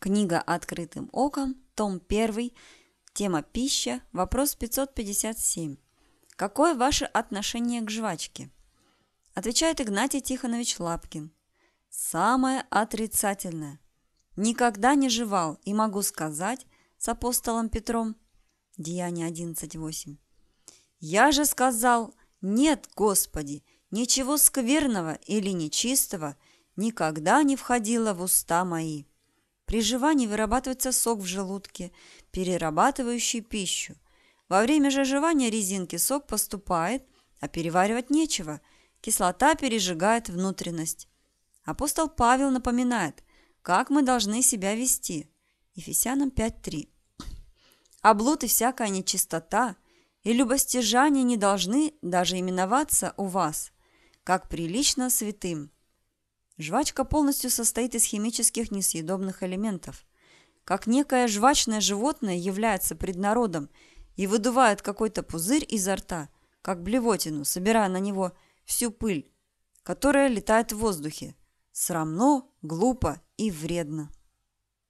Книга «Открытым оком», том 1, тема «Пища», вопрос 557. Какое ваше отношение к жвачке? Отвечает Игнатий Тихонович Лапкин. Самое отрицательное. Никогда не жевал и могу сказать с апостолом Петром. Деяние 11.8. Я же сказал, нет, Господи, ничего скверного или нечистого никогда не входило в уста мои. При жевании вырабатывается сок в желудке, перерабатывающий пищу. Во время же жевания резинки сок поступает, а переваривать нечего. Кислота пережигает внутренность. Апостол Павел напоминает, как мы должны себя вести. Ефесянам 5.3. А и всякая нечистота и любостяжание не должны даже именоваться у вас, как прилично святым – Жвачка полностью состоит из химических несъедобных элементов. Как некое жвачное животное является пред народом и выдувает какой-то пузырь изо рта, как блевотину, собирая на него всю пыль, которая летает в воздухе. Срамно, глупо и вредно.